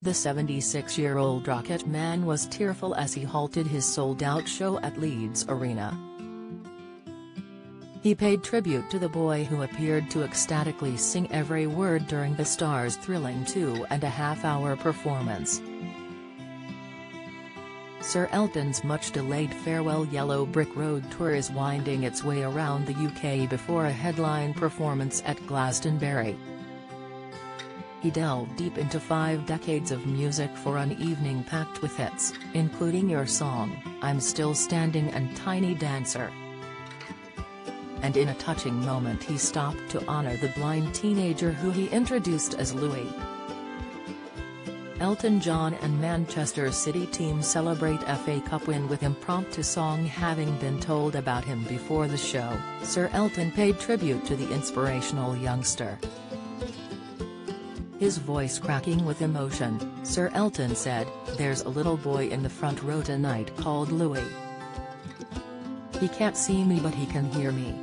The 76-year-old Rocket Man was tearful as he halted his sold-out show at Leeds Arena. He paid tribute to the boy who appeared to ecstatically sing every word during the star's thrilling two-and-a-half-hour performance. Sir Elton's much-delayed farewell Yellow Brick Road tour is winding its way around the UK before a headline performance at Glastonbury. He delved deep into five decades of music for an evening packed with hits, including Your Song, I'm Still Standing and Tiny Dancer. And in a touching moment he stopped to honor the blind teenager who he introduced as Louie. Elton John and Manchester City team celebrate FA Cup win with impromptu song having been told about him before the show, Sir Elton paid tribute to the inspirational youngster. His voice cracking with emotion, Sir Elton said, There's a little boy in the front row tonight called Louie. He can't see me but he can hear me.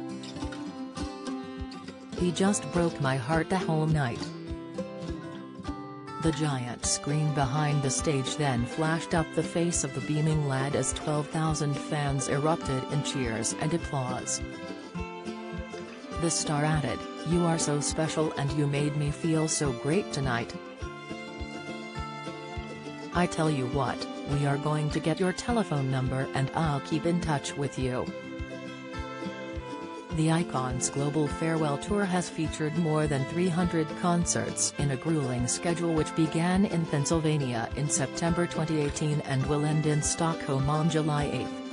He just broke my heart the whole night. The giant screen behind the stage then flashed up the face of the beaming lad as 12,000 fans erupted in cheers and applause. The star added, You are so special and you made me feel so great tonight. I tell you what, we are going to get your telephone number and I'll keep in touch with you. The Icon's global farewell tour has featured more than 300 concerts in a grueling schedule which began in Pennsylvania in September 2018 and will end in Stockholm on July 8.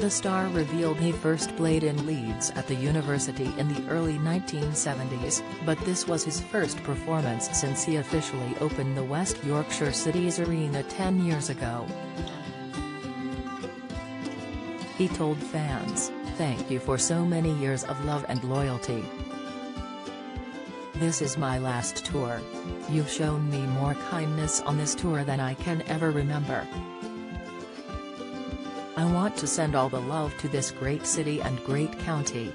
The star revealed he first played in Leeds at the university in the early 1970s, but this was his first performance since he officially opened the West Yorkshire City's Arena 10 years ago. He told fans, thank you for so many years of love and loyalty. This is my last tour. You've shown me more kindness on this tour than I can ever remember. I want to send all the love to this great city and great county,